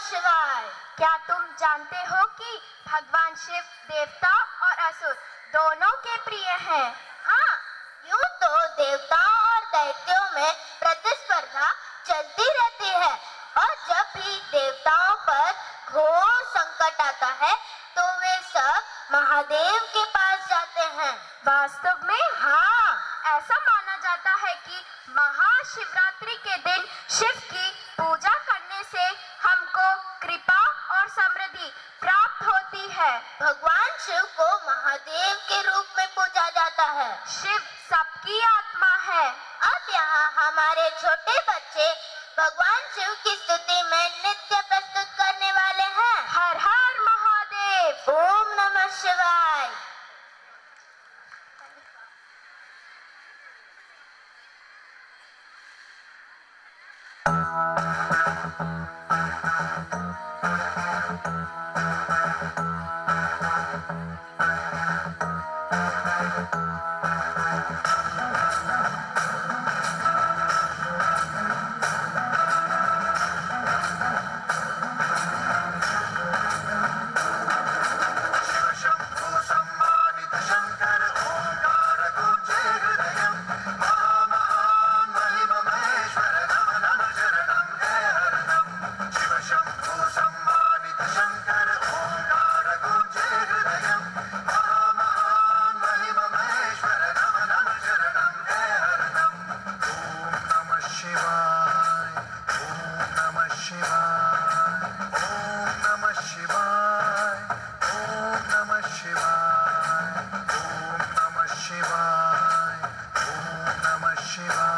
शिवाय। क्या तुम जानते हो कि भगवान शिव, देवता और असुर दोनों के प्रिय हैं? हाँ यूँ तो देवताओं और दैत्यों में प्रतिस्पर्धा चलती रहती है। और जब भी देवताओं पर घोर संकट आता है तो वे सब महादेव के पास जाते हैं। वास्तव में हाँ ऐसा माना जाता है कि महाशिवरात्रि के दिन शिव की पूजा करने से समृद्धि प्राप्त होती है। भगवान शिव को महादेव के रूप में पूजा जाता है। शिव सबकी आत्मा है। अब यहाँ हमारे छोटे बच्चे भगवान शिव की स्तुति में नृत्य प्रस्तुत करने वाले हैं। हर हर महादेव। ओम नमः शिवाय। शम्भो शिवाय। ॐ नमः शिवाय। ॐ नमः शिवाय। ॐ नमः ॐ नमः शिवाय। ॐ नमः शिवाय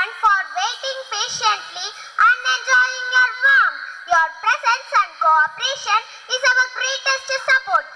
everyone for waiting patiently and enjoying your warmth. Your presence and cooperation is our greatest support.